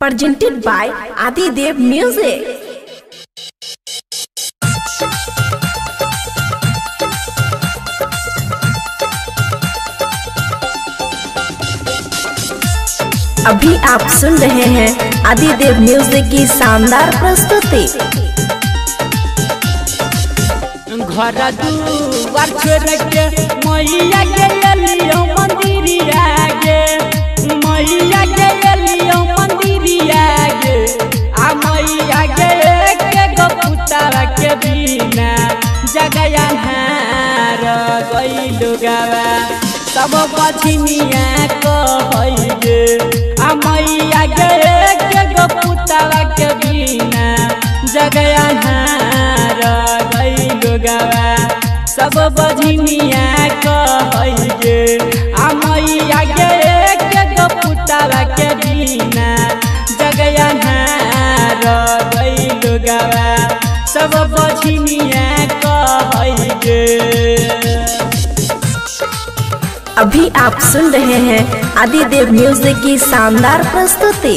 presented by Adidev Music. अभी आप सुन रहे हैं आदिदेव म्यूज़िक की शानदार प्रस्तुति घर दुआर छोड़ के मैया के गइलु गावा सब बछिनिया कहै गे आ मैया के के गो के बिना जगया हार गइलु गावा सब बझिनिया कहै गे आ मैया के गो पुतारा के बिना जगया हार गइलु गावा सब बझिनिया कहै गे अभी आप सुन रहे हैं आदिदेव म्यूज़िक की शानदार प्रस्तुति।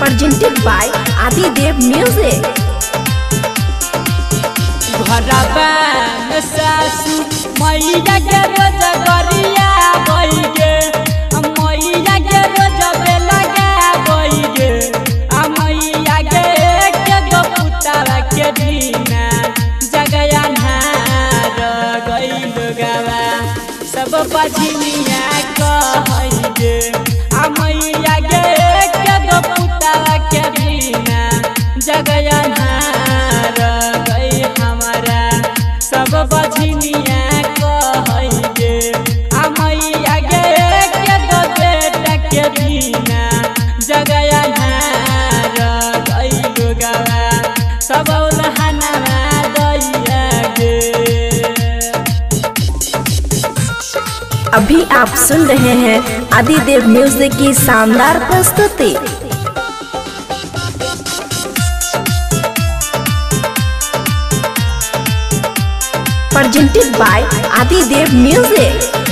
Presented by Adidev music. सासू मैया के रोज गरिया बैगे सब बझिनिया कहैगे आ मैया के के गो पुतारा के बिना जगया नार गई हमारा। सब बझिनिया कहैगे आ मैया के दो बेटा के बिना जगया अभी आप सुन रहे हैं आदिदेव म्यूज़िक की शानदार प्रस्तुति प्रेजेंटेड बाय आदिदेव Music.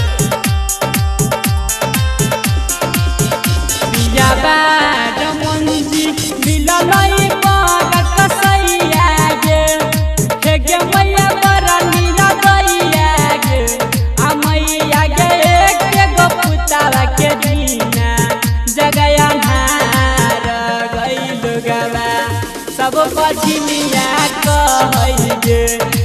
सब पछिनिया कहैले